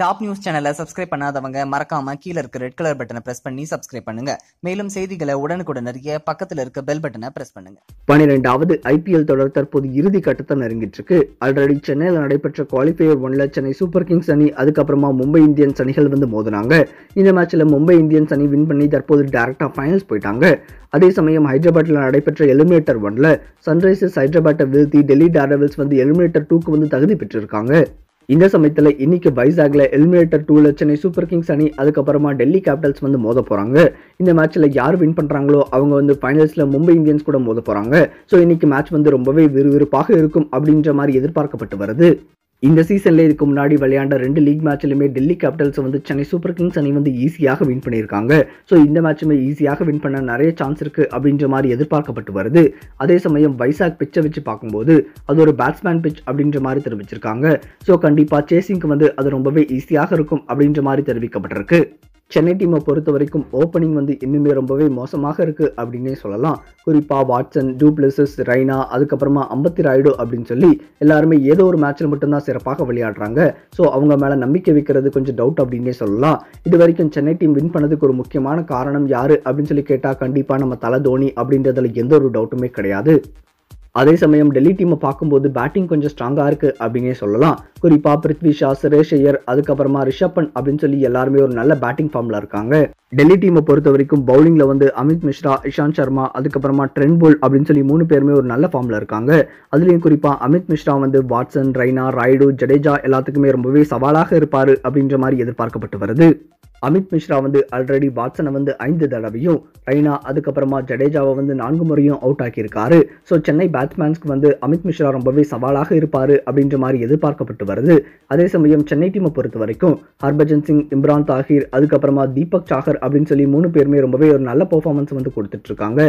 Top news சேனலை subscribe பண்ணாதவங்க மறக்காம கீழே இருக்க ரெட் கலர் பட்டனை பிரஸ் பண்ணி சப்ஸ்கிரைப் பண்ணுங்க. மேலும் செய்திகளை உடனுக்குடன் அறிய பக்கத்தில் இருக்க பெல் பட்டனை பிரஸ் பண்ணுங்க. பனிரெண்டாவது ஐபிஎல் தொடர் தற்போது இறுதி கட்டத்தை நெருங்கிட்டு இருக்கு ஆல்ரெடி சென்னையில் நடைபெற்ற குவாலிஃபையர் ஒன்ல சென்னை சூப்பர் கிங்ஸ் அணி அதுக்கப்புறமா மும்பை இந்தியன்ஸ் அணிகள் வந்து மோதினாங்க. இந்த மேட்ச்ல மும்பை இந்தியன்ஸ் அணி வின் பண்ணி தற்போது டேரக்டா ஃபைனல்ஸ் போயிட்டாங்க. அதே சமயம் ஹைதராபாத்தில் நடைபெற்ற எலிமினேட்டர் ஒன்ல சன்ரைசர்ஸ் ஹைதராபாத்தை வீழ்த்தி டெல்லி டேரவில்ஸ் வந்து எலிமினேட்டர் டூக்கு வந்து தகுதி பெற்றிருக்காங்க. இந்த சமயத்தில் இன்னைக்கு வைசாக்ல எலிமினேட்டர் டூல சென்னை சூப்பர் கிங்ஸ் அணி அதுக்கப்புறமா டெல்லி கேபிட்டல்ஸ் வந்து மோத போறாங்க. இந்த மேட்ச்ல யார் வின் பண்றாங்களோ அவங்க வந்து ஃபைனல்ஸ்ல மும்பை இந்தியன்ஸ் கூட மோத போறாங்க. ஸோ இன்னைக்கு மேட்ச் வந்து ரொம்பவே விறுவிறுப்பாக இருக்கும் அப்படின்ற மாதிரி எதிர்பார்க்கப்பட்டு வருது. இந்த சீசன்ல இதுக்கு முன்னாடி விளையாண்ட ரெண்டு லீக் மேட்ச்லையுமே டெல்லி கேபிட்டல்ஸ் வந்து சென்னை சூப்பர் கிங்ஸ் அணி வந்து ஈஸியாக வின் பண்ணியிருக்காங்க. ஸோ இந்த மேட்சுமே ஈஸியாக வின் பண்ண நிறைய சான்ஸ் இருக்கு அப்படின்ற மாதிரி எதிர்பார்க்கப்பட்டு வருது. அதே சமயம் வைசாக் பிச்சை வச்சு பார்க்கும்போது அது ஒரு பேட்ஸ்மேன் பிச் அப்படின்ற மாதிரி தெரிவிச்சிருக்காங்க. ஸோ கண்டிப்பாக சேசிங்க்கு வந்து அது ரொம்பவே ஈஸியாக இருக்கும் அப்படின்ற மாதிரி தெரிவிக்கப்பட்டிருக்கு. சென்னை டீமை பொறுத்த வரைக்கும் ஓப்பனிங் வந்து இன்னுமே ரொம்பவே மோசமாக இருக்கு அப்படின்னே சொல்லலாம். குறிப்பாக வாட்சன் டூப்ளசஸ் ரெய்னா அதுக்கப்புறமா அம்பத்தி ராய்டு அப்படின்னு சொல்லி எல்லாருமே ஏதோ ஒரு மேட்ச்சில் மட்டும்தான் சிறப்பாக விளையாடுறாங்க. ஸோ அவங்க மேலே நம்பிக்கை வைக்கிறது கொஞ்சம் டவுட் அப்படின்னே சொல்லலாம். இது வரைக்கும் சென்னை டீம் வின் பண்ணதுக்கு ஒரு முக்கியமான காரணம் யார் அப்படின்னு சொல்லி கேட்டால் கண்டிப்பாக நம்ம தலை தோனி அப்படின்றதுல எந்த ஒரு டவுட்டுமே கிடையாது. அதே சமயம் டெல்லி டீமை பார்க்கும்போது பேட்டிங் கொஞ்சம் ஸ்ட்ராங்காக இருக்குது அப்படின்னே சொல்லலாம். குறிப்பாக பிருத்வி ஷா சுரேஷ் ஐயர் அதுக்கப்புறமா ரிஷப் பண்ட் அப்படின்னு சொல்லி எல்லாருமே ஒரு நல்ல பேட்டிங் ஃபார்மில் இருக்காங்க. டெல்லி டீமை பொறுத்த வரைக்கும் பவுலிங்கில் வந்து அமித் மிஸ்ரா இஷாந்த் சர்மா அதுக்கப்புறமா ட்ரெண்ட் போல் அப்படின்னு சொல்லி மூணு பேருமே ஒரு நல்ல ஃபார்மில் இருக்காங்க. அதுலேயும் குறிப்பாக அமித் மிஸ்ரா வந்து வாட்சன் ரெய்னா ராய்டு ஜடேஜா எல்லாத்துக்குமே ரொம்பவே சவாலாக இருப்பார் அப்படின்ற மாதிரி எதிர்பார்க்கப்பட்டு வருது. அமித் மிஸ்ரா வந்து ஆல்ரெடி வாட்சனை வந்து ஐந்து தடவையும் ரெய்னா அதுக்கப்புறமா ஜடேஜாவை வந்து நான்கு முறையும் அவுட் ஆக்கியிருக்காரு. ஸோ சென்னை பேட்ஸ்மேன்ஸ்க்கு வந்து அமித் மிஸ்ரா ரொம்பவே சவாலாக இருப்பார் அப்படின்ற மாதிரி எதிர்பார்க்கப்பட்டு வருது. அதே சமயம் சென்னை டீமை பொறுத்த வரைக்கும் ஹர்பஜன் சிங் இம்ரான் தாஹிர் அதுக்கப்புறமா தீபக் சாகர் அப்படின்னு சொல்லி மூணு பேருமே ரொம்பவே ஒரு நல்ல பெர்ஃபார்மன்ஸ் வந்து கொடுத்துட்டு இருக்காங்க.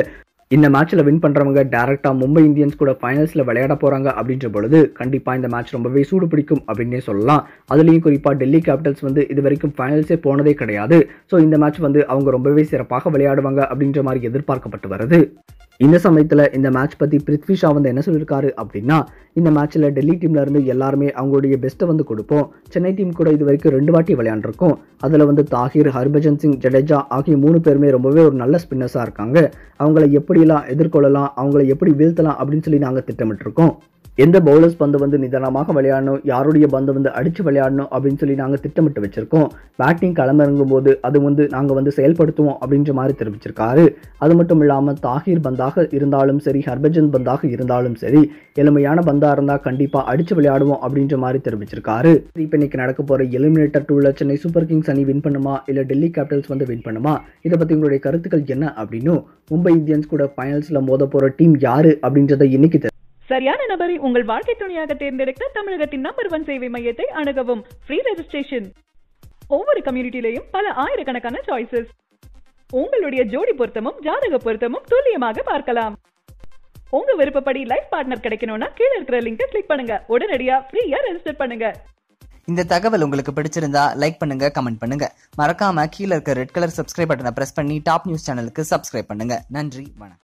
இந்த மேட்ச்சில் வின் பண்ணுறவங்க டேரெக்டாக மும்பை இந்தியன்ஸ் கூட ஃபைனல்ஸில் விளையாட போகிறாங்க அப்படின்ற பொழுது கண்டிப்பாக இந்த மேட்ச் ரொம்பவே சூடு பிடிக்கும் அப்படின்னே சொல்லலாம். அதுலேயும் குறிப்பாக டெல்லி கேபிட்டல்ஸ் வந்து இது வரைக்கும் ஃபைனல்ஸே போனதே கிடையாது. ஸோ இந்த மேட்ச் வந்து அவங்க ரொம்பவே சிறப்பாக விளையாடுவாங்க அப்படின்ற மாதிரி எதிர்பார்க்கப்பட்டு வருது. இந்த சமயத்தில் இந்த மேட்ச் பற்றி பிருத்வி ஷா வந்து என்ன சொல்லியிருக்காரு அப்படின்னா இந்த மேட்ச்சில் டெல்லி டீம்ல இருந்து எல்லாருமே அவங்களுடைய பெஸ்ட்டை வந்து கொடுப்போம். சென்னை டீம் கூட இது வரைக்கும் ரெண்டு வாட்டி விளையாண்டுருக்கோம். அதில் வந்து தாஹிர் ஹர்பஜன் சிங் ஜடேஜா ஆகிய மூணு பேருமே ரொம்பவே ஒரு நல்ல ஸ்பின்னர்ஸாக இருக்காங்க. அவங்கள எப்படிலாம் எதிர்கொள்ளலாம் அவங்கள எப்படி வீழ்த்தலாம் அப்படின்னு சொல்லி நாங்கள் திட்டமிட்டிருக்கோம். எந்த பவுலர்ஸ் பந்து வந்து நிதானமாக விளையாடணும் யாருடைய பந்து வந்து அடித்து விளையாடணும் அப்படின்னு சொல்லி நாங்கள் திட்டமிட்டு வச்சுருக்கோம். பேட்டிங் களமிறங்கும் போது அது வந்து நாங்கள் வந்து செயல்படுத்துவோம் அப்படின்ற மாதிரி தெரிவிச்சிருக்காரு. அது மட்டும் இல்லாமல் தாஹிர் பந்தாக இருந்தாலும் சரி ஹர்பஜன் பந்தாக இருந்தாலும் சரி எளிமையான பந்தாக இருந்தால் கண்டிப்பாக அடித்து விளையாடுவோம் அப்படின்ற மாதிரி தெரிவிச்சிருக்காரு. இப்போ இன்னைக்கு நடக்க போகிற எலிமினேட்டர் டூவில் சென்னை சூப்பர் கிங்ஸ் அணி வின் பண்ணுமா இல்லை டெல்லி கேபிட்டல்ஸ் வந்து வின் பண்ணுமா? இதை பற்றி உங்களுடைய கருத்துக்கள் என்ன அப்படின்னும் மும்பை இந்தியன்ஸ் கூட ஃபைனல்ஸில் மோத போகிற டீம் யார் அப்படின்றத இன்னைக்கு சரியான நபரை உங்கள் வாழ்க்கை துணையாக தேர்ந்தெடுக்க தமிழகத்தின் நம்பர் ஒன் சேவை மையத்தை அணுகவும்? ஃப்ரீ ரெஜிஸ்ட்ரேஷன் ஒவ்வொரு கம்யூனிட்டிலையும் பல ஆயிரக்கணக்கான சாய்ஸஸ் உங்களுடைய ஜோடி பொருத்தமும் ஜாதக பொருத்தமும் துல்லியமாக பார்க்கலாம். உங்க விருப்பப்படி லைஃப் பார்ட்னர் கிடைக்கணும்னா கீழே இருக்கிற லிங்கை கிளிக் பண்ணுங்க. உடனடியா ஃப்ரீயா ரெஜிஸ்டர் பண்ணுங்க. இந்த தகவல் உங்களுக்கு பிடிச்சிருந்தா லைக் பண்ணுங்க கமெண்ட் பண்ணுங்க. மறக்காம கீழே இருக்க ரெட் கலர் சப்ஸ்கிரைப் பட்டனை பிரஸ் பண்ணி டாப் நியூஸ் சேனலுக்கு சப்ஸ்கிரைப் பண்ணுங்க. நன்றி வணக்கம்.